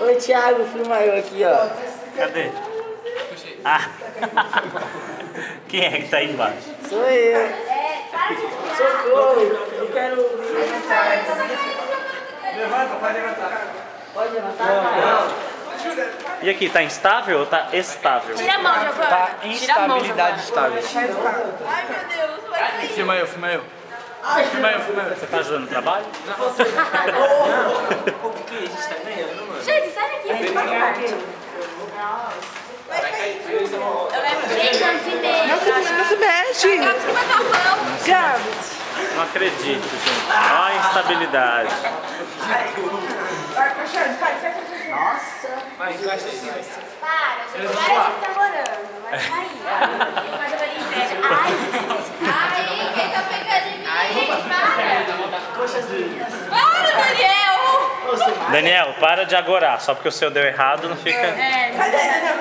Oi, Thiago, filma eu aqui, ó. Cadê? Ah! Quem é que tá aí embaixo? Sou eu. Socorro, eu quero levantar. Levanta, pode levantar. Pode levantar, pai? E aqui, tá instável ou tá estável? Tira a mão, Giovanni. Tá Tira a mão, instabilidade estável. Ai, meu Deus, vai cair. Filma eu, filma eu. Filma eu, filma eu. Você tá ajudando no trabalho? Gente, sai daqui. Gente, antes de meia. Não se mexe. Gabs que matar o pão. Gabs. Não acredito, gente. Olha a instabilidade. Vai, encaixa aí. vai. Para, gente, para de ficar morando. Vai cair. Mas eu vou inveja. Ai, ai, quem tá pegando em mim? Para. Para, Daniel. Daniel, para de agorar. Só porque o seu deu errado, não fica... É. Tá.